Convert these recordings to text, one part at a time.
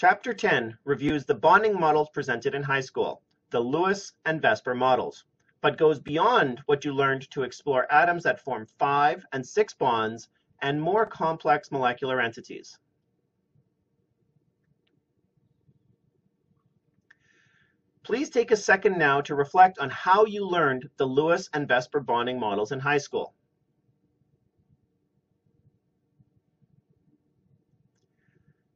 Chapter 10 reviews the bonding models presented in high school, the Lewis and VSEPR models, but goes beyond what you learned to explore atoms that form five and six bonds and more complex molecular entities. Please take a second now to reflect on how you learned the Lewis and VSEPR bonding models in high school.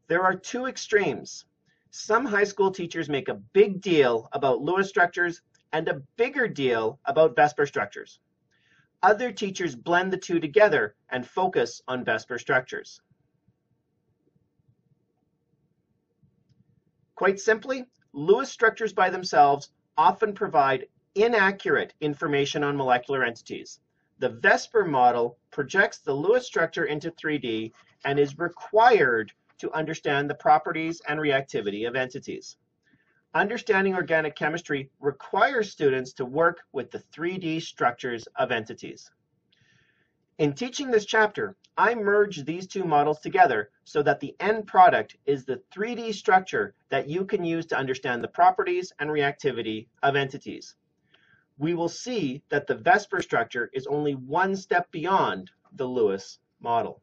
There are two extremes. Some high school teachers make a big deal about Lewis structures and a bigger deal about VSEPR structures. Other teachers blend the two together and focus on VSEPR structures. Quite simply, Lewis structures by themselves often provide inaccurate information on molecular entities. The VSEPR model projects the Lewis structure into 3D and is required to understand the properties and reactivity of entities. Understanding organic chemistry requires students to work with the 3D structures of entities. In teaching this chapter, I merge these two models together so that the end product is the 3D structure that you can use to understand the properties and reactivity of entities. We will see that the VSEPR structure is only one step beyond the Lewis model.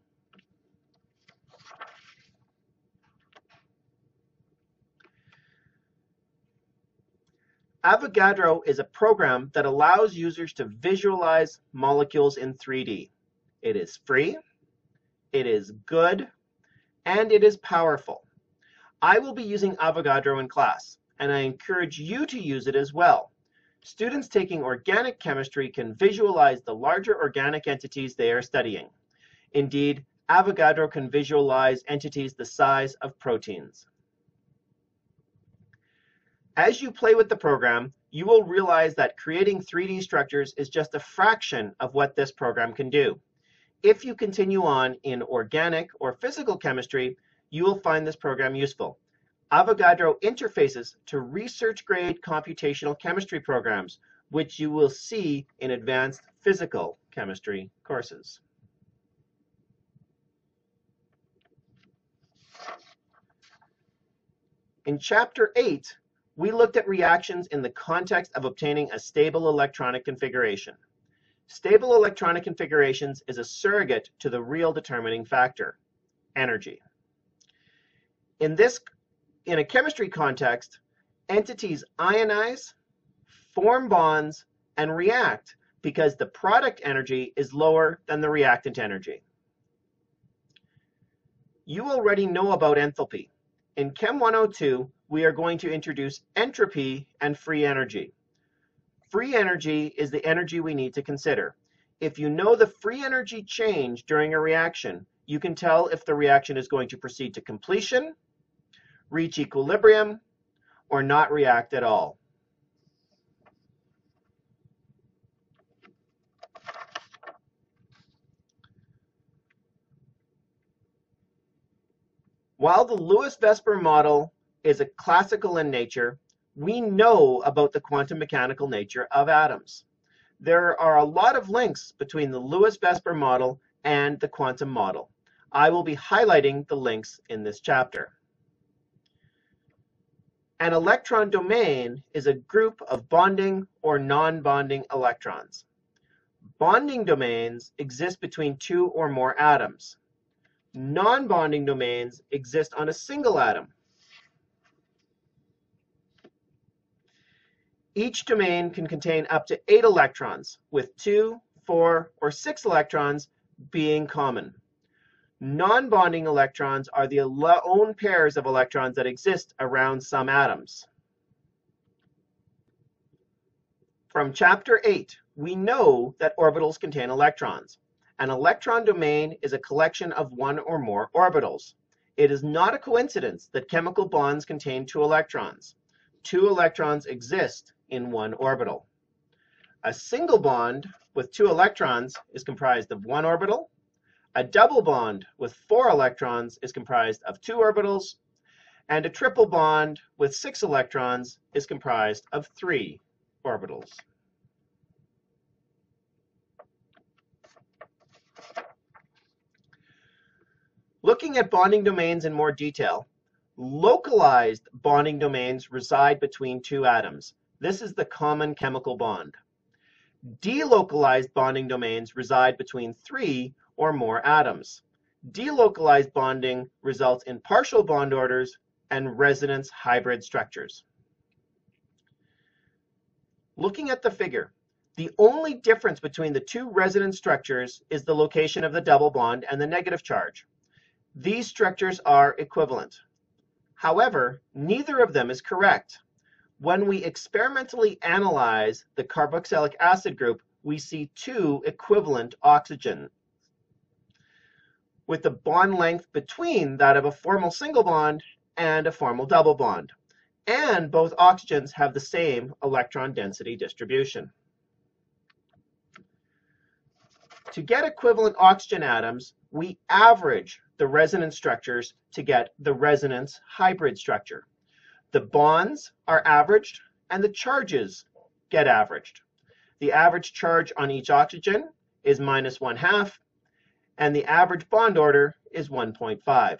Avogadro is a program that allows users to visualize molecules in 3D. It is free, it is good, and it is powerful. I will be using Avogadro in class, and I encourage you to use it as well. Students taking organic chemistry can visualize the larger organic entities they are studying. Indeed, Avogadro can visualize entities the size of proteins. As you play with the program, you will realize that creating 3D structures is just a fraction of what this program can do. If you continue on in organic or physical chemistry, you will find this program useful. Avogadro interfaces to research-grade computational chemistry programs, which you will see in advanced physical chemistry courses. In Chapter 8, we looked at reactions in the context of obtaining a stable electronic configuration. Stable electronic configurations is a surrogate to the real determining factor, energy. In this, in a chemistry context, entities ionize, form bonds, and react because the product energy is lower than the reactant energy. You already know about enthalpy. In Chem 102, we are going to introduce entropy and free energy. Free energy is the energy we need to consider. If you know the free energy change during a reaction, you can tell if the reaction is going to proceed to completion, reach equilibrium, or not react at all. While the Lewis-VSEPR model is a classical in nature, we know about the quantum mechanical nature of atoms. There are a lot of links between the Lewis-VSEPR model and the quantum model. I will be highlighting the links in this chapter. An electron domain is a group of bonding or non-bonding electrons. Bonding domains exist between two or more atoms. Non-bonding domains exist on a single atom. Each domain can contain up to eight electrons, with two, four, or six electrons being common. Non-bonding electrons are the lone pairs of electrons that exist around some atoms. From Chapter 8, we know that orbitals contain electrons. An electron domain is a collection of one or more orbitals. It is not a coincidence that chemical bonds contain two electrons. Two electrons exist in one orbital. A single bond with two electrons is comprised of one orbital. A double bond with four electrons is comprised of two orbitals. And a triple bond with six electrons is comprised of three orbitals. Looking at bonding domains in more detail, Localized bonding domains reside between two atoms. This is the common chemical bond. Delocalized bonding domains reside between three or more atoms. Delocalized bonding results in partial bond orders and resonance hybrid structures. Looking at the figure, the only difference between the two resonance structures is the location of the double bond and the negative charge. These structures are equivalent. However, neither of them is correct. When we experimentally analyze the carboxylic acid group, we see two equivalent oxygen with the bond length between that of a formal single bond and a formal double bond. And both oxygens have the same electron density distribution. To get equivalent oxygen atoms, we average the resonance structures to get the resonance hybrid structure. The bonds are averaged and the charges get averaged. The average charge on each oxygen is minus 1 half and the average bond order is 1.5.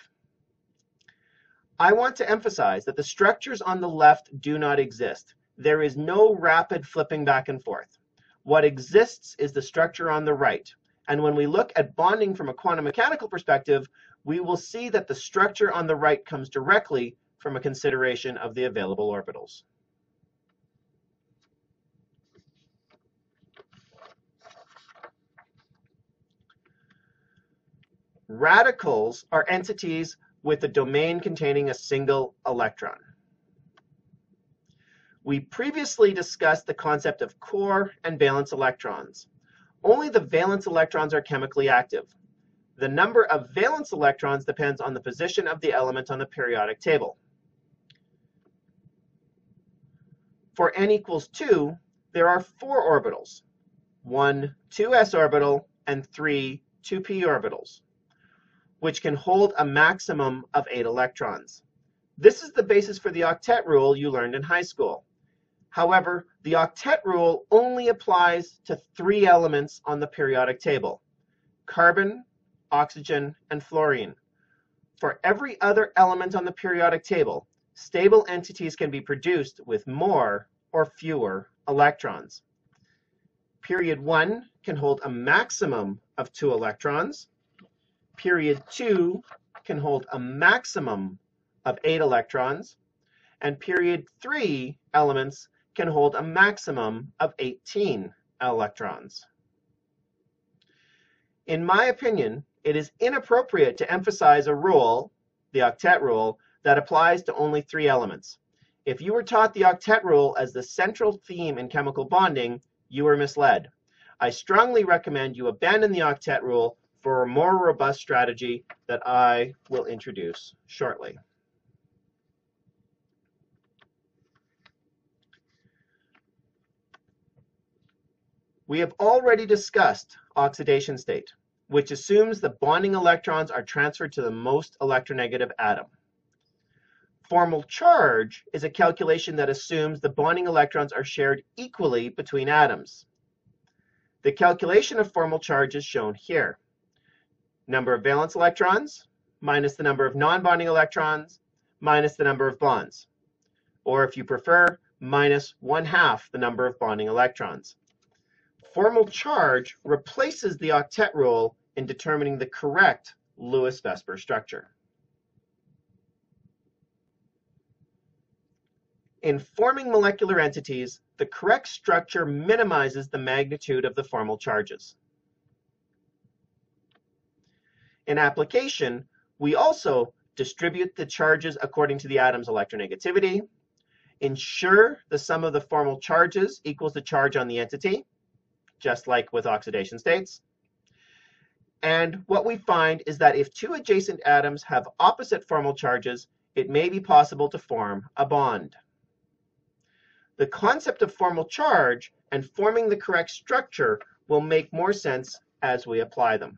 I want to emphasize that the structures on the left do not exist. There is no rapid flipping back and forth. What exists is the structure on the right. And when we look at bonding from a quantum mechanical perspective, we will see that the structure on the right comes directly from a consideration of the available orbitals. Radicals are entities with a domain containing a single electron. We previously discussed the concept of core and valence electrons. Only the valence electrons are chemically active. The number of valence electrons depends on the position of the element on the periodic table. For n equals 2, there are four orbitals, one 2s orbital and three 2p orbitals, which can hold a maximum of 8 electrons. This is the basis for the octet rule you learned in high school. However, the octet rule only applies to three elements on the periodic table, carbon, oxygen, and fluorine. For every other element on the periodic table, stable entities can be produced with more or fewer electrons. Period 1 can hold a maximum of 2 electrons. Period 2 can hold a maximum of 8 electrons. And period 3 elements can hold a maximum of 18 electrons. In my opinion, it is inappropriate to emphasize a rule, the octet rule, that applies to only three elements. If you were taught the octet rule as the central theme in chemical bonding, you were misled. I strongly recommend you abandon the octet rule for a more robust strategy that I will introduce shortly. We have already discussed oxidation state, which assumes the bonding electrons are transferred to the most electronegative atom. Formal charge is a calculation that assumes the bonding electrons are shared equally between atoms. The calculation of formal charge is shown here. Number of valence electrons minus the number of non-bonding electrons minus the number of bonds. Or if you prefer, minus one half the number of bonding electrons. Formal charge replaces the octet rule in determining the correct Lewis-VSEPR structure. In forming molecular entities, the correct structure minimizes the magnitude of the formal charges. In application, we also distribute the charges according to the atom's electronegativity, ensure the sum of the formal charges equals the charge on the entity, just like with oxidation states. And what we find is that if two adjacent atoms have opposite formal charges, it may be possible to form a bond. The concept of formal charge and forming the correct structure will make more sense as we apply them.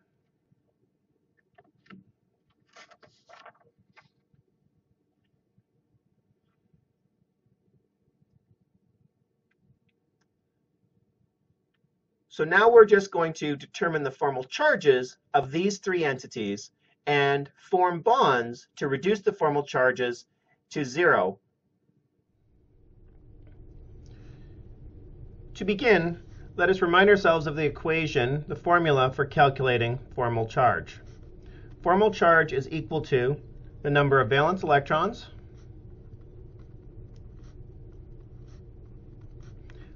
So now we're just going to determine the formal charges of these three entities and form bonds to reduce the formal charges to zero. To begin, let us remind ourselves of the equation, the formula for calculating formal charge. Formal charge is equal to the number of valence electrons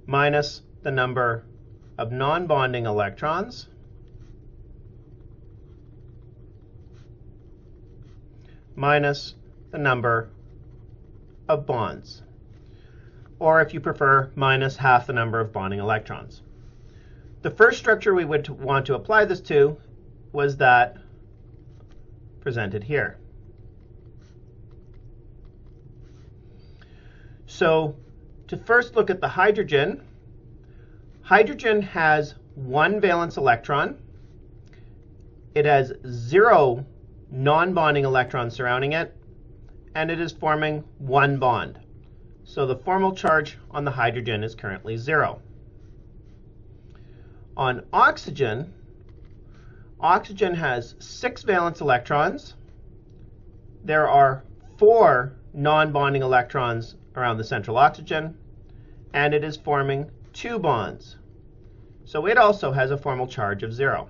minus the number of non-bonding electrons minus the number of bonds. Or if you prefer, minus half the number of bonding electrons. The first structure we would want to apply this to was that presented here. So to first look at the hydrogen, hydrogen has one valence electron. It has zero non-bonding electrons surrounding it, and it is forming one bond. So the formal charge on the hydrogen is currently zero. On oxygen, oxygen has six valence electrons. There are four non-bonding electrons around the central oxygen, and it is forming two bonds. So it also has a formal charge of zero.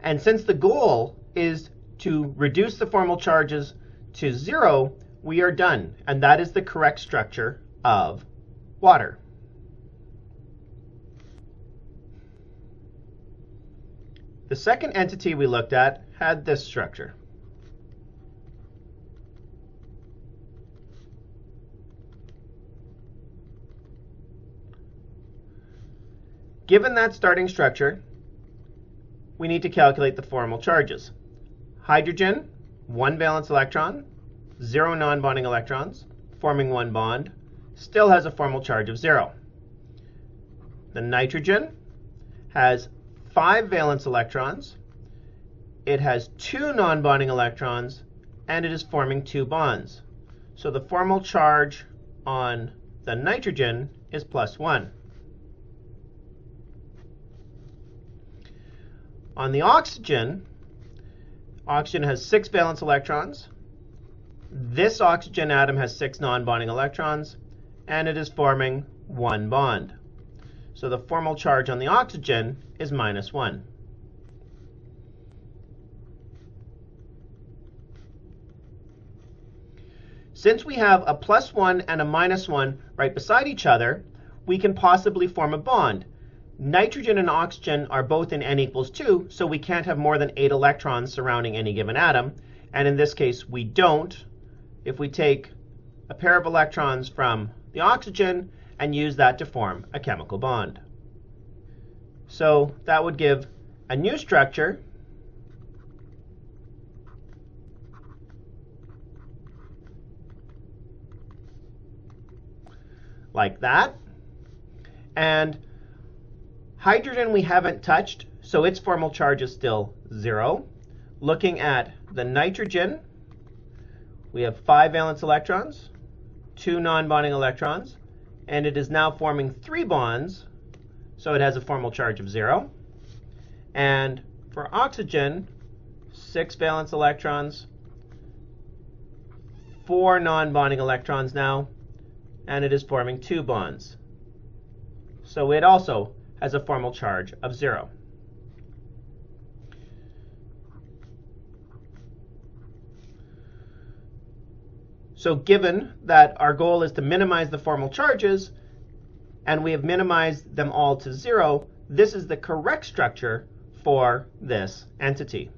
And since the goal is to reduce the formal charges to zero, we are done. And that is the correct structure of water. The second entity we looked at had this structure. Given that starting structure, we need to calculate the formal charges. Hydrogen, one valence electron, zero non-bonding electrons, forming one bond, still has a formal charge of zero. The nitrogen has five valence electrons, it has two non-bonding electrons, and it is forming two bonds. So the formal charge on the nitrogen is plus one. On the oxygen, oxygen has six valence electrons. This oxygen atom has six non-bonding electrons, and it is forming one bond. So the formal charge on the oxygen is minus 1. Since we have a plus 1 and a minus 1 right beside each other, we can possibly form a bond. Nitrogen and oxygen are both in n equals 2, so we can't have more than 8 electrons surrounding any given atom. And in this case, we don't. If we take a pair of electrons from the oxygen and use that to form a chemical bond. So that would give a new structure like that. And Hydrogen we haven't touched, so its formal charge is still 0. Looking at the nitrogen, we have 5 valence electrons, 2 non-bonding electrons, and it is now forming 3 bonds, so it has a formal charge of 0. And for oxygen, 6 valence electrons, 4 non-bonding electrons now, and it is forming 2 bonds. So it also has a formal charge of 0. So given that our goal is to minimize the formal charges, and we have minimized them all to 0, this is the correct structure for this entity.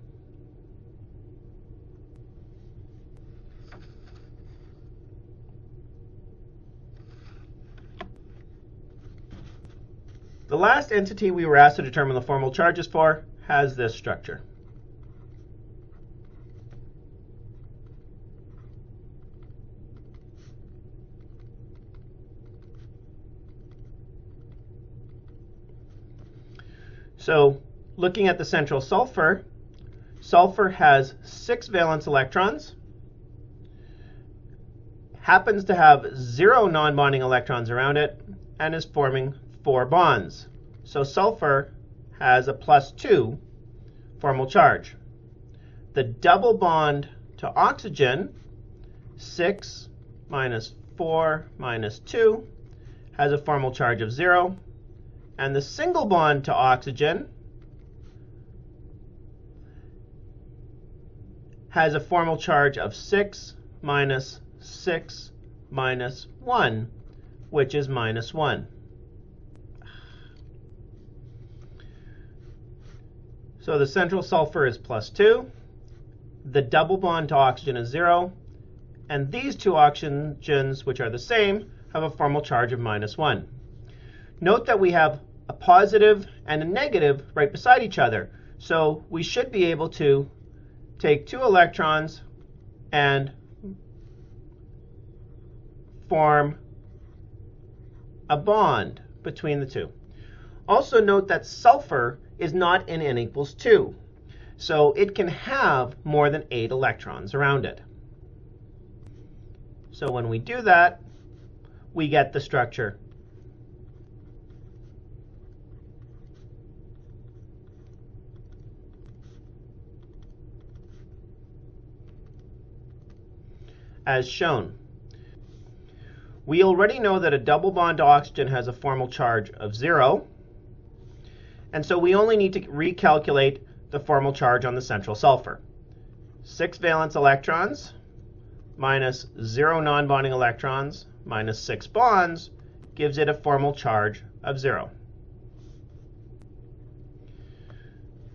The last entity we were asked to determine the formal charges for has this structure. So looking at the central sulfur, sulfur has six valence electrons, happens to have zero non-bonding electrons around it, and is forming four bonds. So sulfur has a plus 2 formal charge. The double bond to oxygen, 6 minus 4 minus 2, has a formal charge of 0. And the single bond to oxygen has a formal charge of 6 minus 6 minus 1, which is minus 1. So the central sulfur is plus 2, the double bond to oxygen is 0, and these two oxygens, which are the same, have a formal charge of minus 1. Note that we have a positive and a negative right beside each other, so we should be able to take two electrons and form a bond between the two. Also note that sulfur is not in n equals 2. So it can have more than 8 electrons around it. So when we do that, we get the structure. As shown. We already know that a double bond oxygen has a formal charge of 0. And so we only need to recalculate the formal charge on the central sulfur. 6 valence electrons minus 0 non-bonding electrons minus 6 bonds gives it a formal charge of 0.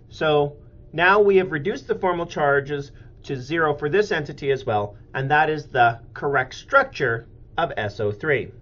So now we have reduced the formal charges to 0 for this entity as well, and that is the correct structure of SO3.